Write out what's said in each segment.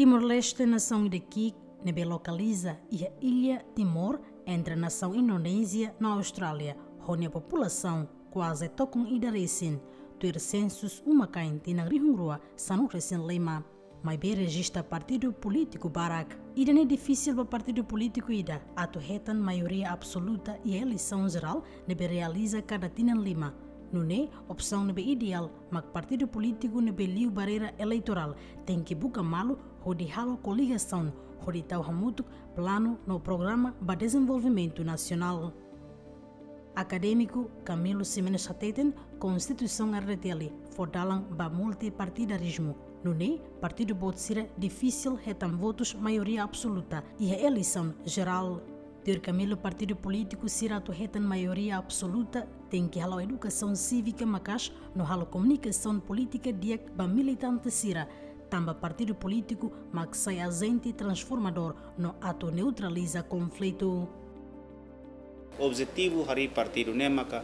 Timor-Leste, nação daqui, nebe localiza e a ilha Timor entre a nação Indonésia na Austrália, onde a população quase tocam idarecin, ter census uma cain tinang rihungrua sanu recém lema. Mas bem registra partido político Barak. Ida é difícil para partido político ida, ato retan maioria absoluta e eleição geral nebe realiza cada tinan lima. É opção nebe ideal, mas partido político nebe liu barreira eleitoral tem que buscar malo ou de halo coligação, tal hamutuk plano no programa para desenvolvimento nacional. Acadêmico Camilo Simenes Sateten, Constituição RTL, fordalang ba multipartidarismo. No NE, partido ser difícil retam votos maioria absoluta e a eleição geral. Ter Camilo partido político será retam maioria absoluta tem que halau educação cívica macas no halo comunicação política diak ba militante sira tamba partido político mas sai agente transformador no ato neutraliza conflito. Objetivo hari partido nemaka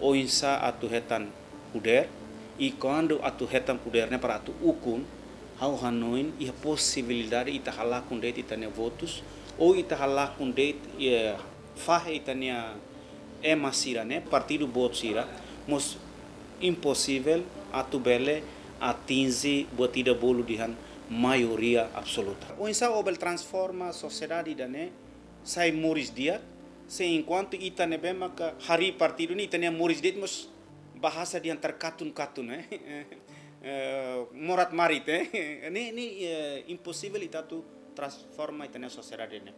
o insa atu hetan puder e quando atu hetan puder ne para atu ukun hau hanoin e a possibilidade ita halakun det itania votos ou ita halakun det e fahe itania é masira né partido bot sira mos impossível atu bele atinge batida bolo dihan maioria absoluta. O insa obel transforma a sociedade da né sai moris dia se enquanto ita nebe maka hari partido ni ita moris det mos bahasa di antar katun-katun eh. Morat marit eh. Ni ni impossível ita tu transforma ita na sociedade ne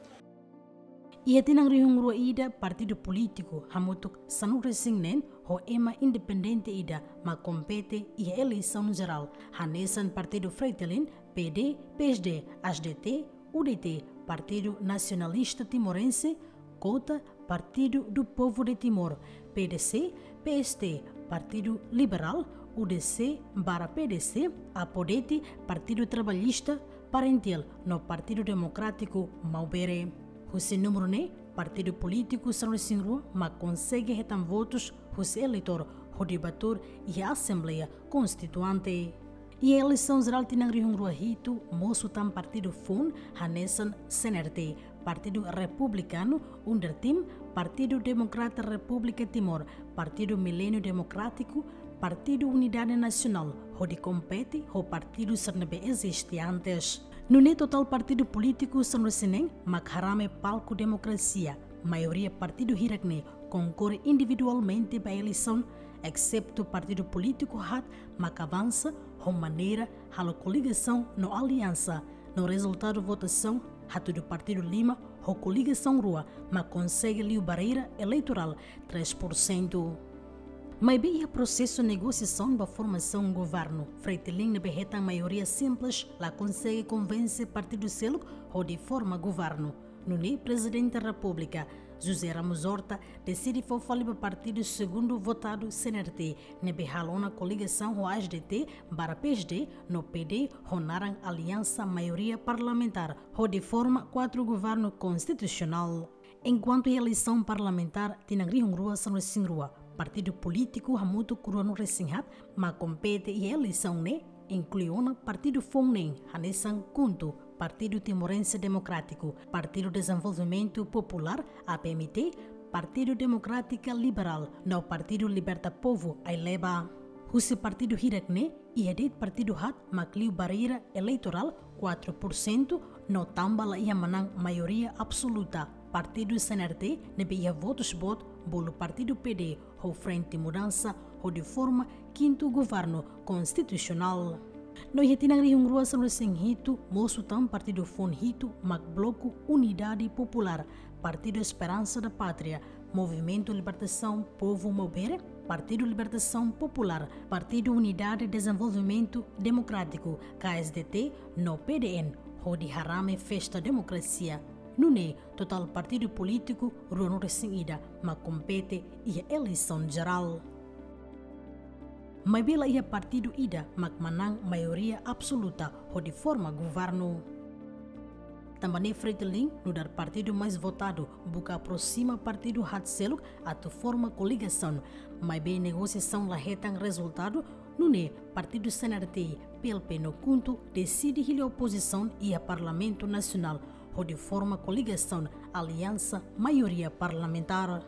Ia tinang rihung ida partido político hamutuk sanu resingnen ho ema independente ida ma compete e eleição geral. Hanesan partido Freitelin PD, PSD, HDT, UDT, Partido Nacionalista Timorense Cota, Partido do Povo de Timor, PDC, PST, Partido Liberal, UDC, Bara PDC, Apodete, Partido Trabalhista, Parentel, no Partido Democrático Maubere. Seu número ne, Partido Político São Luciano, mas consegue retam votos, o eleitor, o debator e a Assembleia Constituinte. E a eleição geral tinha Rihungrua Rito, moço tam partido FUN, Hanesan CNRT, Partido Republicano, Undertim, Partido Democrata República Timor, Partido Milênio Democrático, Partido Unidade Nacional, onde compete o partido Sarnebe existe antes. No nem total partido político Sanrosinen, Makharame Palco Democracia, maioria partido Hirakne, concorre individualmente para a eleição, excepto partido político Hat, Mak avança, com maneira, a coligação no aliança. No resultado votação, Rato do Partido Lima, ou coligação Rua, mas consegue ali barreira eleitoral 3%. Mas bem o processo de negociação da formação do governo. Freitilin na berreta maioria simples, lá consegue convencer partido Celo ou de forma governo. Nem presidente da República, José Ramos Horta decide for para partido segundo votado CNRT, nebe halona coligação o ASDT para PSD, no PD, honaram aliança maioria parlamentar, ou de forma quatro governo constitucional. Enquanto eleição parlamentar tinha rua são rua, partido político hamuto kuruano resinhat, mas compete e eleição ne, incluiu partido Fongnen, Hanesan Kuntu, Partido Timorense Democrático, Partido Desenvolvimento Popular, APMT, Partido Democrática Liberal, no Partido Liberta Povo, AILEBA. Husi Partido Hirakne e edit Partido Hat Macliu Barreira Eleitoral 4%, no Tambala ia manang maioria absoluta. Partido CNRT nebe ia votos bot, bolo Partido PD, ou Frente Mudança, ou de forma quinto governo constitucional. No ihetinang rihung rua sanu hito, moço tam partido fon hito, mag bloco Unidade Popular, Partido Esperança da Pátria, Movimento Libertação Povo Mobere, Partido Libertação Popular, Partido Unidade Desenvolvimento Democrático, KSDT, no PDN, Rodi Harame Festa Democracia, Nune, total partido político, Ruano Resingida, mas compete e eleição geral. Mas bila ia partido ida mak manang maioria absoluta ou de forma governo. também Fretilin, no dar partido mais votado, busca aproxima partido Hatseluk a forma coligação, mas bem negociação lá retan resultado, no ne partido CNRT, PLP no decide que a oposição e a Parlamento Nacional, ou de forma coligação, aliança, maioria parlamentar.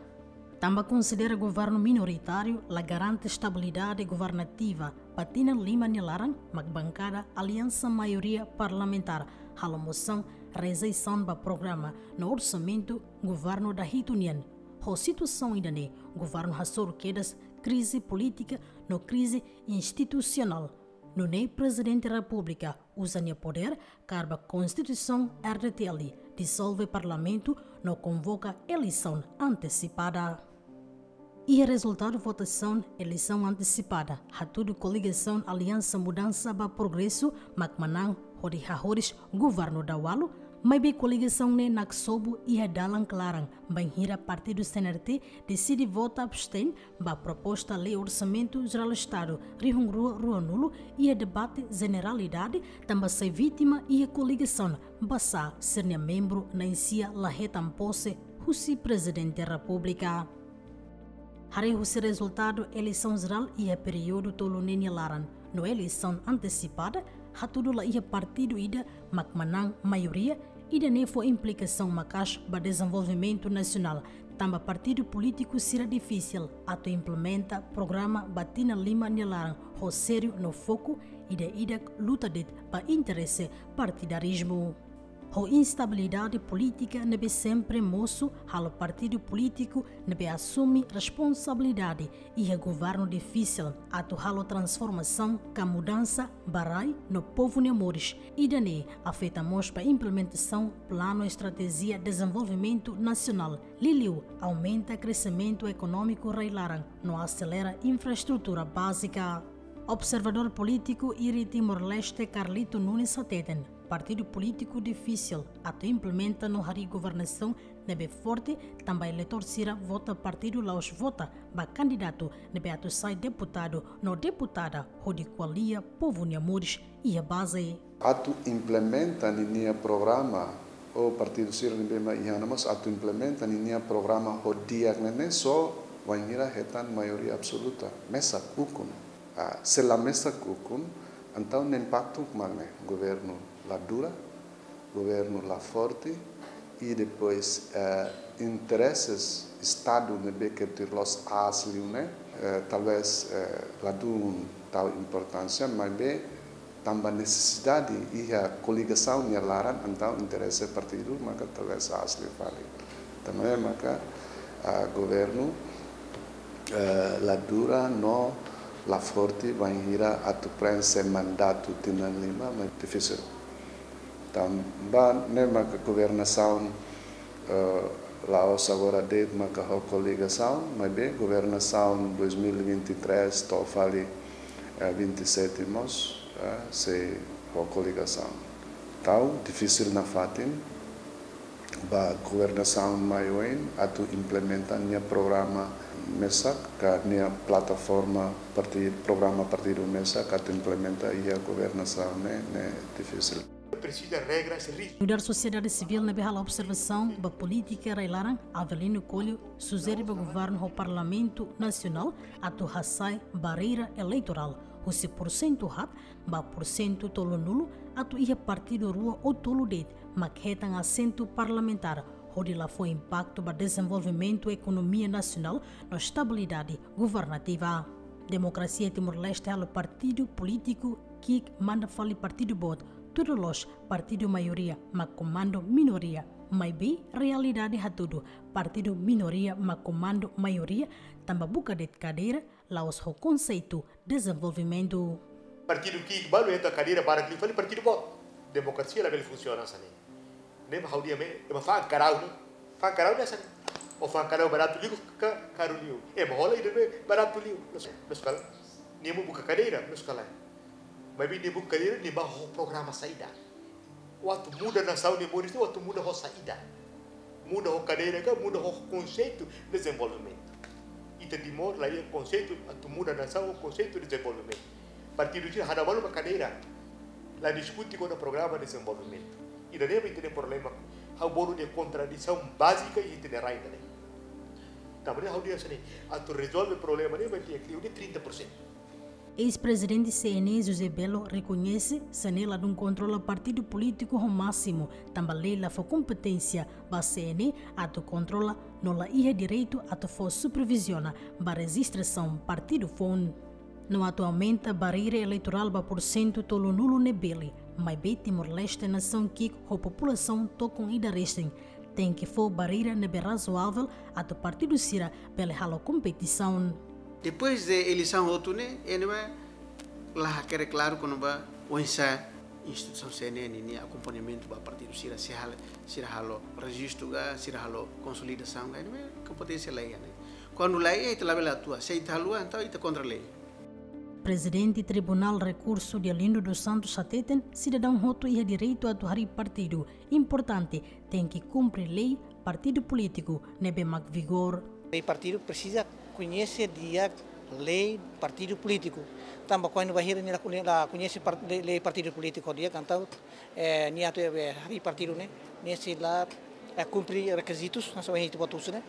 Também considera governo minoritário la garante estabilidade governativa. Patina Lima Nilaran, bancada Aliança Maioria Parlamentar, a moção realização do programa no orçamento governo da Hitunian. A situação ainda ne, governo Hassor Quedas, crise política no crise institucional. No nem presidente da República usa poder, carba Constituição RTL, dissolve parlamento, não convoca eleição antecipada. O resultado da votação, eleição antecipada, a tudo coligação Aliança Mudança para Progresso, Macmanang, Hori Hahoris, governo da Walu, mas bem coligação ne Naksobu e a Dalan Clarang, Banhira Partido CNRT, decide votar abstém a proposta Lei Orçamento Geral do Estado, Rihungrua Rua Nulo e a debate Generalidade, também ser vítima e a coligação, basta ser membro na ICIA Lahetam Posse, Russi Presidente da República. Harei o resultado eleição geral e a período tolo nene laran. No eleição antecipada, hatudula ia partido ida macmanang maioria ida ne foi implicação macas para desenvolvimento nacional. Tamba partido político será difícil ato implementa programa Batina Lima Nilaran, sério no foco ida ida luta de para interesse partidarismo. A instabilidade política nebe sempre moço, ao partido político nebe assume responsabilidade e o governo difícil, atual transformação, com mudança, barai no povo nemores e dane afetamos para implementação plano estratégia desenvolvimento nacional. Liliu aumenta crescimento econômico reilaran, não acelera infraestrutura básica. Observador político Iri Timor-Leste Carlito Nunes Sateten partido político difícil. Até implementa no hari governação nebe forte também eleitor sira vota partido laos vota ba candidato nebe ato sai deputado. No deputada de qualia povo Niamures e a base. Ato implementa ninia programa o partido sira nebe ma ihanamas ato implementa ninia programa o dia nene so wangira hetan maioria absoluta. Mesa kukun ah, se la mesa kukun então nem pacto com governo la dura, governo la forte e depois uh, interesses Estado ne beker los uh, talvez uh, la dun tal importância mas be também necessidade e a coligação ne laran então interesse partido maka talvez asli vale. Também maka uh, governo uh, la dura no la forte vai ir a tu prensa mandato tinan lima mas difícil também que governação uh, Laos agora de maka ho coligação, mas bem governação 2023 estou fali uh, 27 mos uh, se coligação. Tal difícil na fatin ba governação maior atu implementa nia programa mesa ka nia plataforma partido programa partido mesa ka implementa ia governação né, né difícil da sociedade civil na behala observação da política reilaran Avelino Colho sugere para governo ao Parlamento Nacional a hassai barreira eleitoral. O 100% hat, ba porcento tolo nulo, a tu ia partido rua ou tolo det, maquetam assento parlamentar onde lá foi impacto para desenvolvimento da economia nacional na estabilidade governativa. Democracia Timor-Leste é o partido político que manda falar partido bot tudo los partido maioria, mas comando minoria. Mas bem, realidade é tudo. Partido minoria, mas comando maioria, também buca de cadeira, lá os o conceito desenvolvimento. Partido que balu entra cadeira para que fale partido bom. Democracia lá funciona assim. Nem how dia me, é uma fan carau, fan carau nessa. O fan carau barato ligo caro liu. É uma rola e barato liu. Nos kala. Nemo buka cadeira, nos kala. Mas ni buka dia ni programa saída. Waktu muda na saúde muda waktu muda ho saída. Muda ho cadeira muda ho conceito de desenvolvimento. E te dimor lá é conceito tu muda na saúde conceito de desenvolvimento. Partido de hada balu cadeira. Lá discute com o programa de desenvolvimento. E daí vai ter problema. Há bolo de contradição básica e tem ainda, né? Também há dia assim, a tu resolve o problema, né? Vai ter que de 30%. Ex-presidente CNE José Belo reconhece Sanela não controla partido político ao máximo, também leila for competência, ba CNE ato controla não la ia direito ato for supervisiona ba registração partido fone. No atualmente a barreira eleitoral por cento tolo nulo nebele, mas bem Timor-Leste nação que a população tocam ida restem, tem que for barreira nebe razoável ato partido sira pela competição. Depois da eleição outono, ele vai lá quer claro quando vai onça instituição CNN ni acompanhamento para partido sira se hal sira halo registro ga sira halo consolidação ga ele vai competência lei né quando lei é te leva lá tua se te halo então ita contra lei Presidente Tribunal Recurso de Alindo dos Santos Sateten, cidadão roto e direito a atuar partido. Importante, tem que cumprir lei, partido político, nebe mag vigor. O partido precisa conhece dia lei partido político. Tamba quando vai ir nila conhece lei partido político dia cantau eh ni atu hari partido ne nesse lá é cumprir requisitos na sua gente botus né?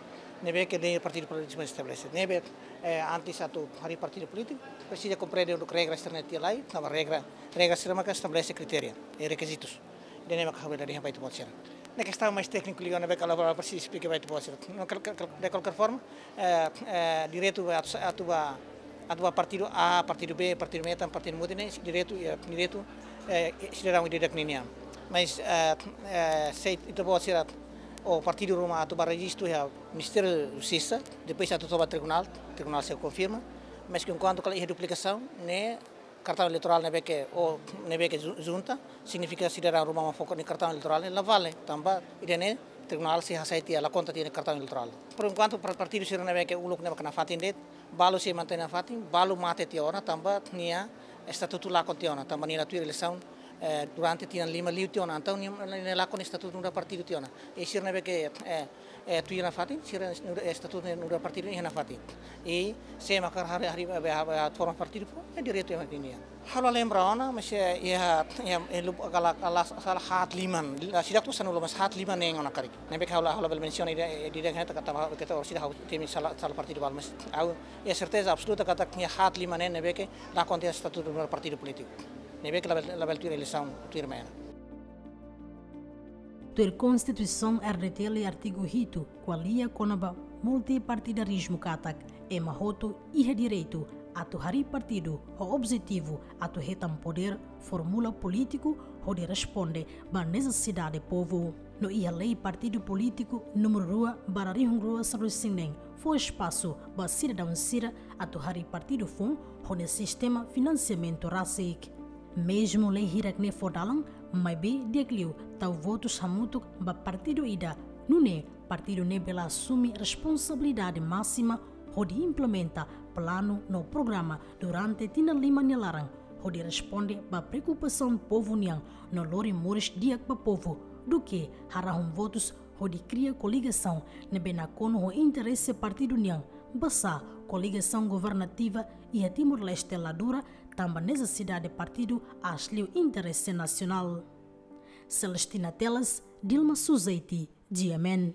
Nebe que lei partido político estabelece nebe eh, antes atu hari partido político precisa compreender o regra externa tia lá na regra regra externa que estabelece critérios e requisitos. Dene maka habela dia vai tu ser na questão mais técnica liga na beca lá para se explicar vai tu ser de qualquer forma eh, eh, direito a tua a tua partido A partido B partido meta partido mudine direito direito eh, será um direito ninia mas eh, eh, se itu pode ser o partido Roma a tuba registro é o Ministério da Justiça depois a tuba tribunal tribunal se confirma mas que enquanto que a duplicação né cartão eleitoral nebe que o nebe que junta significa se der uma uma foco no cartão eleitoral la vale tamba irene tribunal se aceita a conta tiene cartão eleitoral por enquanto para partido se nebe que o look nebe kana fatin det balu se mantém na fatin balu mate ti ora tamba nia estatuto lá contiona tamba nia tua eleição eh, durante tian lima liu tiona então nia lá con estatuto no partido tiona e se nebe que eh, eh, tu yana fati sira statut nura partido yana fati e se makar hari hari ba forma partido po e direito yana dinia halo lembra ona mas ya ya elu kala kala sala hat liman sida tu sanu mas hat liman neng ona kari nebe halo halo bel mention ide ide kata kata kata sida hau temi sala sala partido bal mas au ya certeza absoluta kata ya hat liman nebe ke la contia statut nura partido político que la la bel tu eleição tu irmã ter Constituição RDTL artigo rito, qualia conaba multipartidarismo katak, e mahoto e direito, atu hari partido, o objetivo, atu retam poder, formula político, onde responde ba necessidade povo. No ia lei partido político, número rua, bararihung rua sarusinen, foi espaço ba cidadão sira, atu hari partido fun, onde sistema financiamento rasik. Mesmo lei hirak ne fodalang, mas bem decliu tal votos hamutuk ba partido ida. Nune partido ne bela assume responsabilidade máxima onde implementa plano no programa durante tina lima nilarang onde responde ba preocupação povo niang no lori moris diak ba povo do que harahum votos onde cria coligação ne benacono o interesse partido niang. Basa coligação governativa e a Timor-Leste ladura também necessidade de partido asliu interesse nacional. Celestina Telas, Dilma Suzeiti, Diamen.